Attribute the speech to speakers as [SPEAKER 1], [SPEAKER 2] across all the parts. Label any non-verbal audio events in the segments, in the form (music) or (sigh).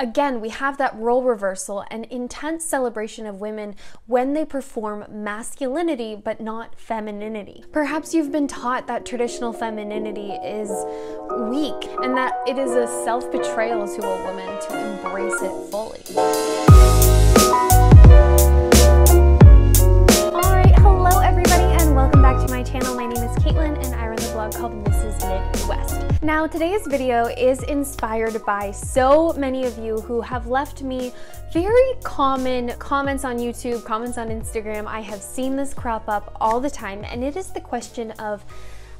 [SPEAKER 1] Again, we have that role reversal and intense celebration of women when they perform masculinity but not femininity. Perhaps you've been taught that traditional femininity is weak and that it is a self betrayal to a woman to embrace it fully. My channel. My name is Caitlin and I run the blog called Mrs. Midwest. Now today's video is inspired by so many of you who have left me very common comments on YouTube, comments on Instagram. I have seen this crop up all the time and it is the question of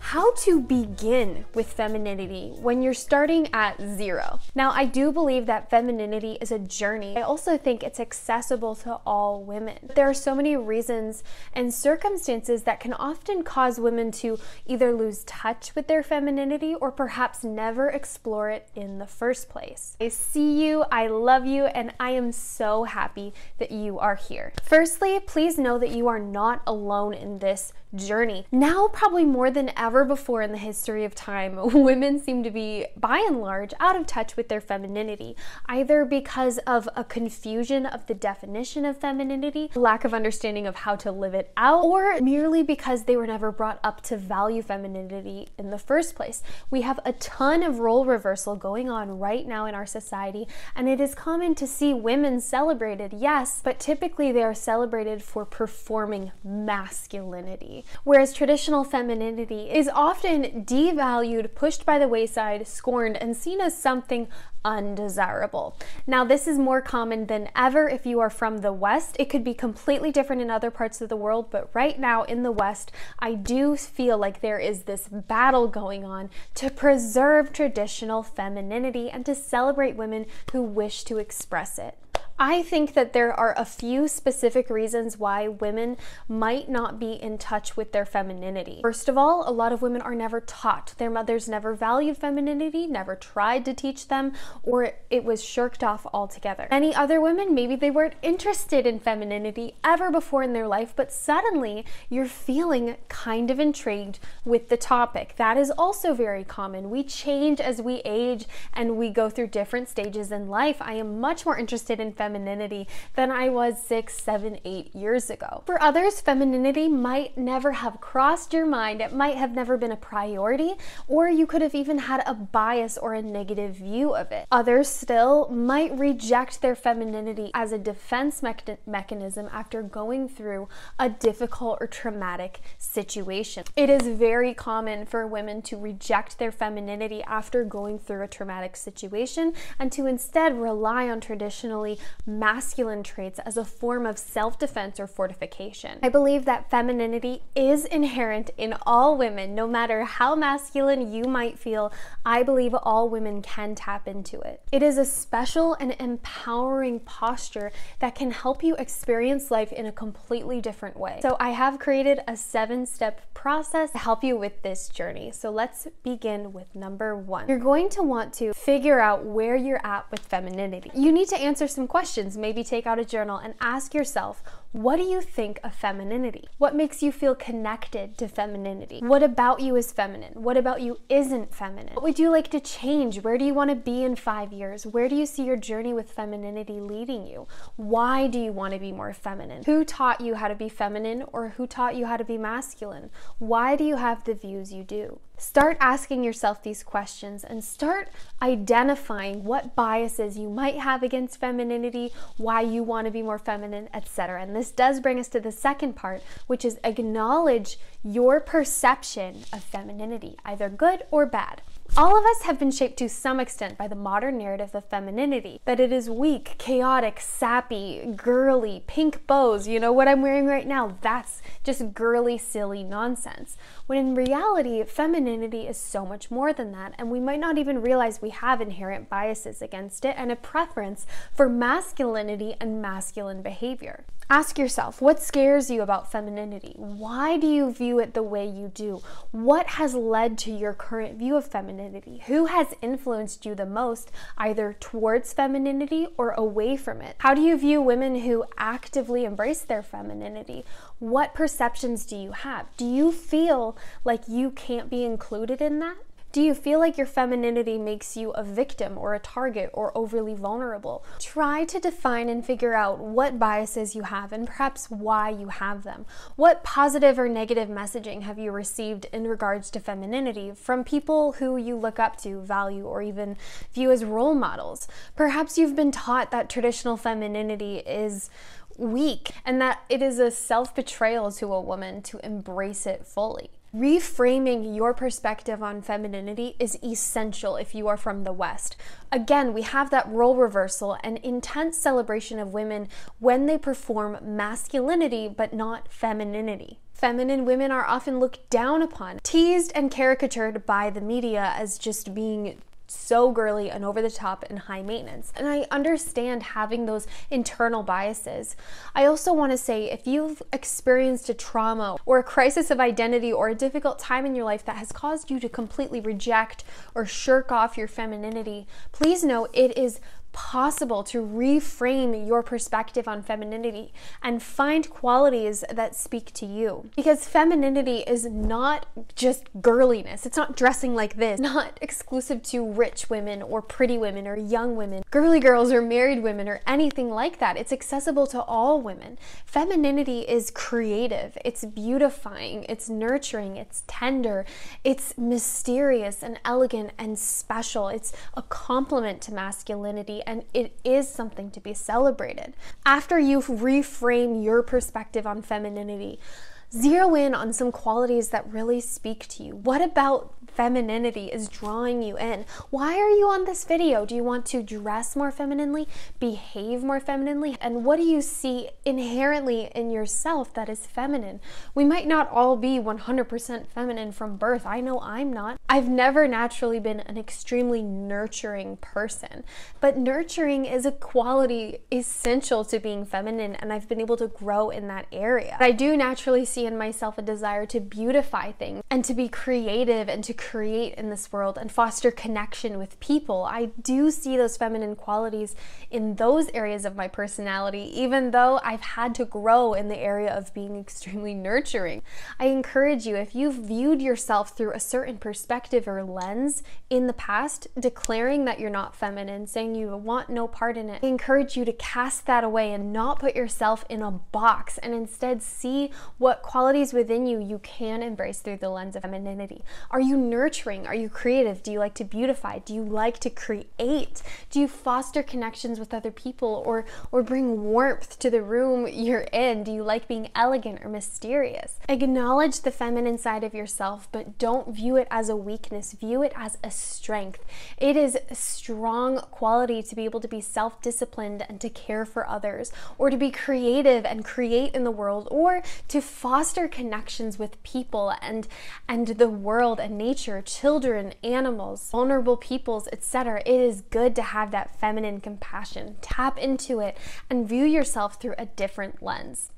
[SPEAKER 1] how to begin with femininity when you're starting at zero. Now, I do believe that femininity is a journey. I also think it's accessible to all women. There are so many reasons and circumstances that can often cause women to either lose touch with their femininity or perhaps never explore it in the first place. I see you, I love you, and I am so happy that you are here. Firstly, please know that you are not alone in this journey. Now, probably more than ever before in the history of time, (laughs) women seem to be, by and large, out of touch with their femininity, either because of a confusion of the definition of femininity, lack of understanding of how to live it out, or merely because they were never brought up to value femininity in the first place. We have a ton of role reversal going on right now in our society, and it is common to see women celebrated, yes, but typically they are celebrated for performing masculinity, whereas traditional femininity is often devalued, pushed by the wayside, scorned, and seen as something undesirable. Now, this is more common than ever if you are from the West. It could be completely different in other parts of the world, but right now in the West, I do feel like there is this battle going on to preserve traditional femininity and to celebrate women who wish to express it. I think that there are a few specific reasons why women might not be in touch with their femininity. First of all, a lot of women are never taught. Their mothers never valued femininity, never tried to teach them, or it was shirked off altogether. Many other women, maybe they weren't interested in femininity ever before in their life, but suddenly you're feeling kind of intrigued with the topic. That is also very common. We change as we age and we go through different stages in life. I am much more interested in femininity femininity than I was six, seven, eight years ago. For others, femininity might never have crossed your mind. It might have never been a priority, or you could have even had a bias or a negative view of it. Others still might reject their femininity as a defense me- mechanism after going through a difficult or traumatic situation. It is very common for women to reject their femininity after going through a traumatic situation and to instead rely on traditionally masculine traits as a form of self defense or fortification. I believe that femininity is inherent in all women, no matter how masculine you might feel. I believe all women can tap into it. It is a special and empowering posture that can help you experience life in a completely different way. So, I have created a seven step process to help you with this journey. So, let's begin with number one. You're going to want to figure out where you're at with femininity. You need to answer some questions questions, maybe take out a journal and ask yourself, what do you think of femininity? What makes you feel connected to femininity? What about you is feminine? What about you isn't feminine? What would you like to change? Where do you want to be in five years? Where do you see your journey with femininity leading you? Why do you want to be more feminine? Who taught you how to be feminine or who taught you how to be masculine? Why do you have the views you do? Start asking yourself these questions and start identifying what biases you might have against femininity, why you want to be more feminine, etc. And this does bring us to the second part, which is acknowledge your perception of femininity, either good or bad. All of us have been shaped to some extent by the modern narrative of femininity that it is weak, chaotic, sappy, girly, pink bows. You know what I'm wearing right now? That's just girly, silly nonsense. When in reality, femininity is so much more than that, and we might not even realize we have inherent biases against it and a preference for masculinity and masculine behavior. Ask yourself what scares you about femininity? Why do you view it the way you do? What has led to your current view of femininity? Who has influenced you the most, either towards femininity or away from it? How do you view women who actively embrace their femininity? What perceptions do you have? Do you feel like you can't be included in that? Do you feel like your femininity makes you a victim or a target or overly vulnerable? Try to define and figure out what biases you have and perhaps why you have them. What positive or negative messaging have you received in regards to femininity from people who you look up to, value, or even view as role models? Perhaps you've been taught that traditional femininity is weak and that it is a self betrayal to a woman to embrace it fully. Reframing your perspective on femininity is essential if you are from the West. Again, we have that role reversal and intense celebration of women when they perform masculinity but not femininity. Feminine women are often looked down upon, teased and caricatured by the media as just being so girly and over the top and high maintenance. And I understand having those internal biases. I also want to say if you've experienced a trauma or a crisis of identity or a difficult time in your life that has caused you to completely reject or shirk off your femininity, please know it is possible to reframe your perspective on femininity and find qualities that speak to you. Because femininity is not just girliness, it's not dressing like this, (laughs) not exclusive to rich women or pretty women or young women, girly girls or married women or anything like that. It's accessible to all women. Femininity is creative, it's beautifying, it's nurturing, it's tender, it's mysterious and elegant and special. It's a complement to masculinity and it is something to be celebrated. After you reframe your perspective on femininity, zero in on some qualities that really speak to you. What about femininity is drawing you in. Why are you on this video? Do you want to dress more femininely, behave more femininely? And what do you see inherently in yourself that is feminine? We might not all be 100% feminine from birth. I know I'm not. I've never naturally been an extremely nurturing person, but nurturing is a quality essential to being feminine, and I've been able to grow in that area. I do naturally see in myself a desire to beautify things and to be creative and to create in this world and foster connection with people. I do see those feminine qualities in those areas of my personality, even though I've had to grow in the area of being (laughs) extremely nurturing. I encourage you, if you've viewed yourself through a certain perspective or lens in the past, declaring that you're not feminine, saying you want no part in it, I encourage you to cast that away and not put yourself in a box and instead see what qualities within you you can embrace through the lens of femininity. Are you nurturing? Are you creative? Do you like to beautify? Do you like to create? Do you foster connections with other people or or bring warmth to the room you're in? Do you like being elegant or mysterious? Acknowledge the feminine side of yourself, but don't view it as a weakness. View it as a strength. It is a strong quality to be able to be self-disciplined and to care for others or to be creative and create in the world or to foster connections with people and and the world and nature nature, children, animals, vulnerable peoples, etc. It is good to have that feminine compassion. Tap into it and view yourself through a different lens.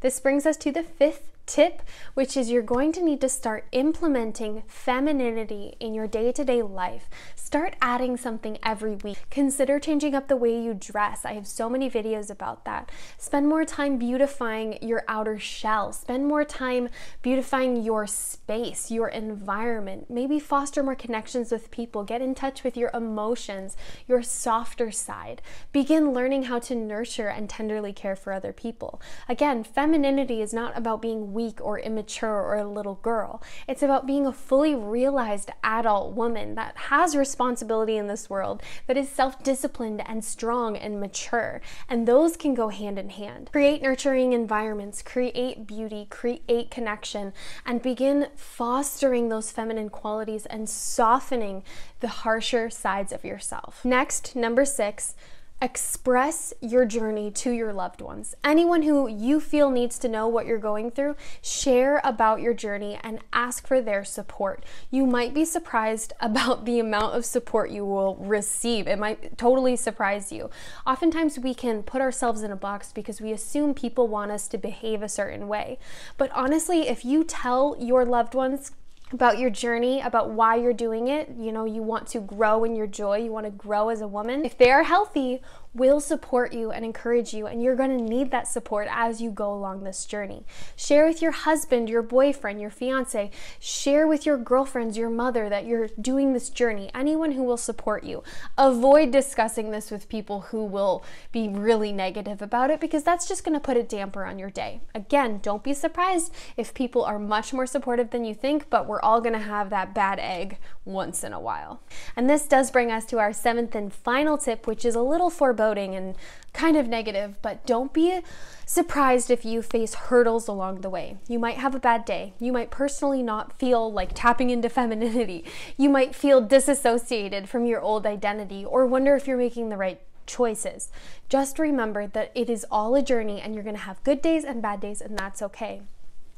[SPEAKER 1] This brings us to the fifth tip, which is you're going to need to start implementing femininity in your day to day life. Start adding something every week. Consider changing up the way you dress. I have so many videos about that. Spend more time beautifying your outer shell. Spend more time beautifying your space, your environment. Maybe foster more connections with people. Get in touch with your emotions, your softer side. Begin learning how to nurture and tenderly care for other people. Again, femininity is not about being weak or immature or a little girl. It's about being a fully realized adult woman that has responsibility in this world, that is self disciplined and strong and mature. And those can go hand in hand. Create nurturing environments, create beauty, create connection, and begin fostering those feminine qualities and softening the harsher sides of yourself. Next, number six, Express your journey to your loved ones. Anyone who you feel needs to know what you're going through, share about your journey and ask for their support. You might be surprised (laughs) about the amount of support you will receive. It might totally surprise you. Oftentimes, we can put ourselves in a box because we assume people want us to behave a certain way. But honestly, if you tell your loved ones, about your journey, about why you're doing it. You know, you want to grow in your joy, you want to grow as a woman. If they are healthy, will support you and encourage you, and you're going to need that support as you go along this journey. Share with your husband, your boyfriend, your fiance, share with your girlfriends, your mother that you're doing this journey, anyone who will support you. Avoid discussing this with people who will be really negative about it because that's just going to put a damper on your day. Again, don't be surprised if people are much more supportive than you think, but we're all going to have that bad egg once in a while. And this does bring us to our seventh and final tip, which is a little foreboding and kind of negative, but don't be surprised if you face hurdles along the way. You might have a bad day. You might personally not feel like tapping into (laughs) femininity. You might feel disassociated from your old identity or wonder if you're making the right choices. Just remember that it is all a journey and you're going to have good days and bad days, and that's okay.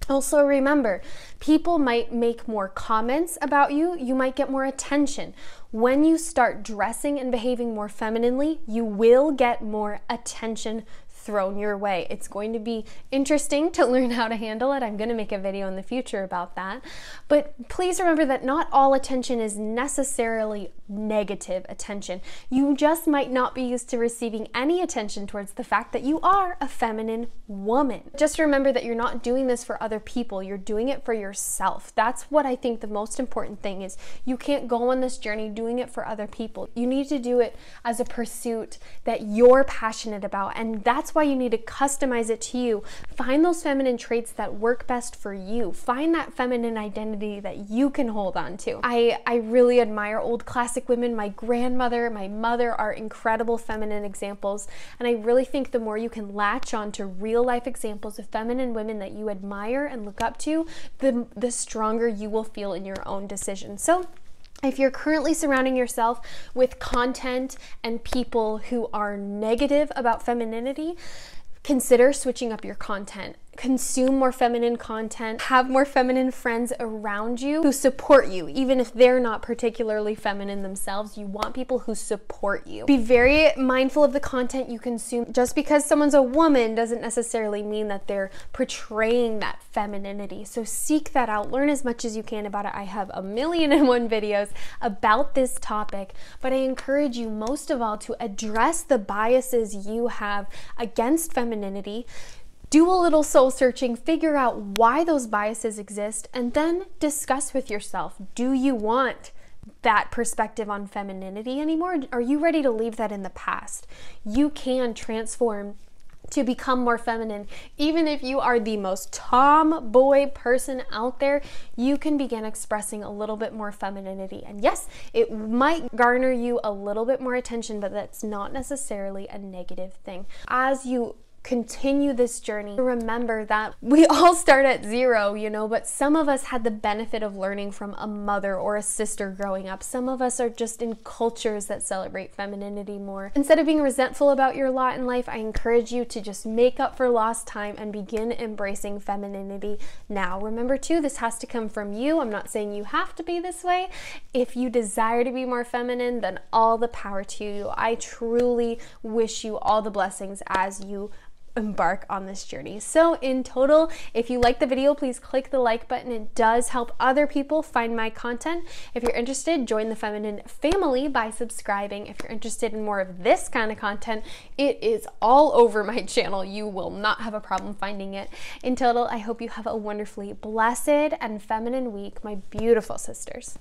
[SPEAKER 1] Also, remember, people might make more comments about you. You might get more attention. When you start dressing and behaving more femininely, you will get more attention thrown your way. It's going to be interesting to learn how to handle it. I'm going to make a video in the future about that. But please remember that not all attention is necessarily negative attention. You just might not be used to receiving any attention towards the fact that you are a feminine woman. Just remember that you're not doing this for other people, you're doing it for yourself. That's what I think the most important thing is. You can't go on this journey doing it for other people. You need to do it as a pursuit that you're passionate about, and that's why you need to customize it to you. Find those feminine traits that work best for you. Find that feminine identity that you can hold on to. I, I really admire old classic women. My grandmother, my mother are incredible feminine examples. And I really think the more you can latch on to real life examples of feminine women that you admire and look up to, the, the stronger you will feel in your own decision. So if you're currently surrounding yourself with content and people who are negative about femininity, consider switching up your content consume more feminine content, have more feminine friends around you who support you, even if they're not particularly feminine themselves. You want people who support you. Be very mindful of the content you consume. Just because someone's a woman doesn't necessarily mean that they're portraying that femininity. So seek that out. Learn as much as you can about it. I have a million and one videos about this topic, but I encourage you most of all to address the biases you have against femininity do a little soul searching, figure out why those biases exist, and then discuss with yourself do you want that perspective on femininity anymore? Are you ready to leave that in the past? You can transform to become more feminine. Even if you are the most tomboy person out there, you can begin expressing a little bit more femininity. And yes, it might garner you a little bit more attention, but that's not necessarily a negative thing. As you continue this journey, remember that we (laughs) all start at zero, you know, but some of us had the benefit of learning from a mother or a sister growing up. Some of us are just in cultures that celebrate femininity more. Instead of being resentful about your lot in life, I encourage you to just make up for lost time and begin embracing femininity now. Remember, too, this has to come from you. I'm not saying you have to be this way. If you desire to be more feminine, then all the power to you. I truly wish you all the blessings as you embark on this journey. So in total, if you like the video, please click the like button. It does help other people find my content. If you're interested, join the feminine family by subscribing. If you're interested in more of this kind of content, it is all over my (laughs) channel. You will not have a problem finding it. In total, I hope you have a wonderfully blessed and feminine week, my beautiful sisters.